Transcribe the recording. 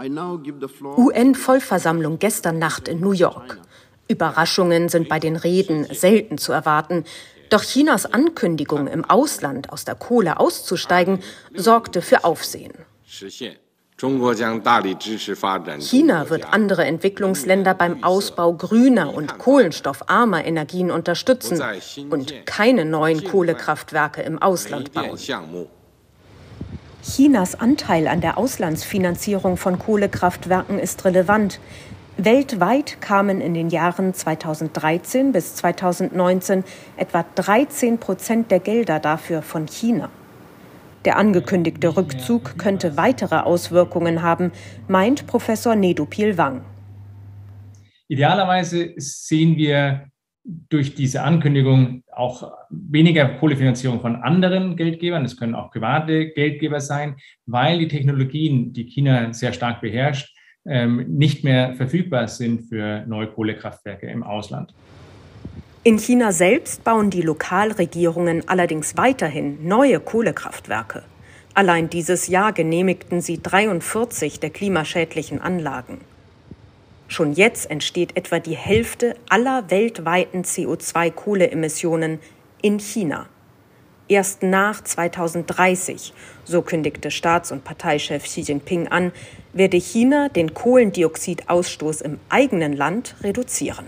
UN-Vollversammlung gestern Nacht in New York. Überraschungen sind bei den Reden selten zu erwarten. Doch Chinas Ankündigung, im Ausland aus der Kohle auszusteigen, sorgte für Aufsehen. China wird andere Entwicklungsländer beim Ausbau grüner und kohlenstoffarmer Energien unterstützen und keine neuen Kohlekraftwerke im Ausland bauen. Chinas Anteil an der Auslandsfinanzierung von Kohlekraftwerken ist relevant. Weltweit kamen in den Jahren 2013 bis 2019 etwa 13 Prozent der Gelder dafür von China. Der angekündigte Rückzug könnte weitere Auswirkungen haben, meint Professor Nedupil Wang. Idealerweise sehen wir durch diese Ankündigung auch weniger Kohlefinanzierung von anderen Geldgebern. Es können auch private Geldgeber sein, weil die Technologien, die China sehr stark beherrscht, ähm, nicht mehr verfügbar sind für neue Kohlekraftwerke im Ausland. In China selbst bauen die Lokalregierungen allerdings weiterhin neue Kohlekraftwerke. Allein dieses Jahr genehmigten sie 43 der klimaschädlichen Anlagen. Schon jetzt entsteht etwa die Hälfte aller weltweiten CO2-Kohleemissionen in China. Erst nach 2030, so kündigte Staats- und Parteichef Xi Jinping an, werde China den Kohlendioxidausstoß im eigenen Land reduzieren.